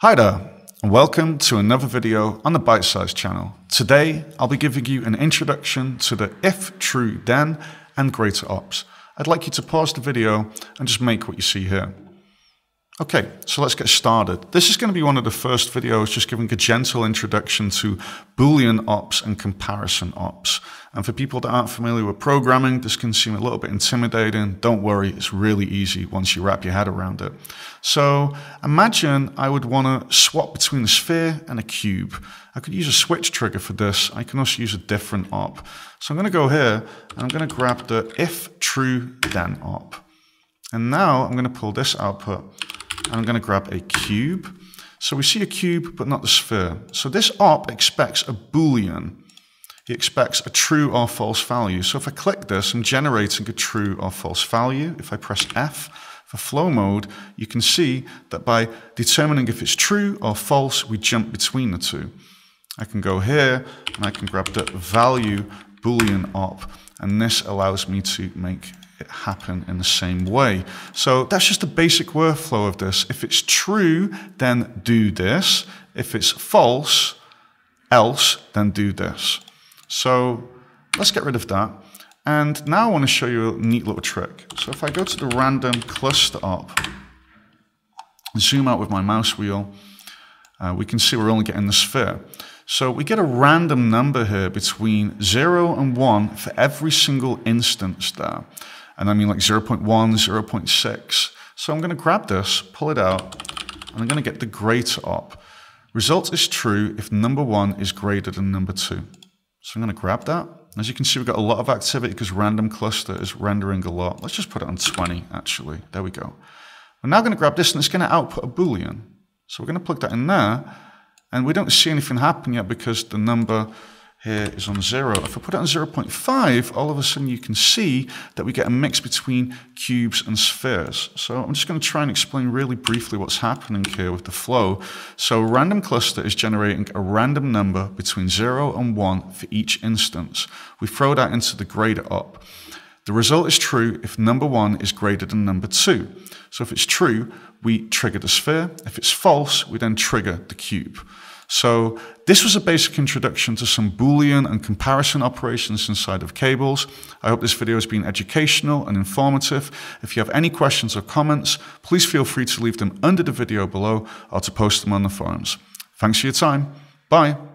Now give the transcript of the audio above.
Hi there, and welcome to another video on the Byte Size channel. Today, I'll be giving you an introduction to the if true then and greater ops. I'd like you to pause the video and just make what you see here. Okay, so let's get started. This is going to be one of the first videos just giving a gentle introduction to Boolean ops and comparison ops. And for people that aren't familiar with programming, this can seem a little bit intimidating. Don't worry, it's really easy once you wrap your head around it. So imagine I would want to swap between a sphere and a cube. I could use a switch trigger for this. I can also use a different op. So I'm going to go here and I'm going to grab the if true then op. And now I'm going to pull this output I'm going to grab a cube. So we see a cube, but not the sphere. So this op expects a Boolean. He expects a true or false value. So if I click this, I'm generating a true or false value. If I press F for flow mode, you can see that by determining if it's true or false, we jump between the two. I can go here and I can grab the value Boolean op, and this allows me to make happen in the same way. So that's just the basic workflow of this. If it's true, then do this. If it's false, else, then do this. So let's get rid of that. And now I want to show you a neat little trick. So if I go to the random cluster op, zoom out with my mouse wheel, uh, we can see we're only getting the sphere. So we get a random number here between 0 and 1 for every single instance there and I mean like 0 0.1, 0 0.6. So I'm going to grab this, pull it out, and I'm going to get the greater op. Result is true if number one is greater than number two. So I'm going to grab that. As you can see, we've got a lot of activity because random cluster is rendering a lot. Let's just put it on 20, actually. There we go. We're now going to grab this, and it's going to output a Boolean. So we're going to plug that in there, and we don't see anything happen yet because the number here is on 0. If I put it on 0.5, all of a sudden you can see that we get a mix between cubes and spheres. So I'm just going to try and explain really briefly what's happening here with the flow. So a random cluster is generating a random number between 0 and 1 for each instance. We throw that into the greater op. The result is true if number 1 is greater than number 2. So if it's true, we trigger the sphere. If it's false, we then trigger the cube. So this was a basic introduction to some Boolean and comparison operations inside of cables. I hope this video has been educational and informative. If you have any questions or comments, please feel free to leave them under the video below or to post them on the forums. Thanks for your time. Bye.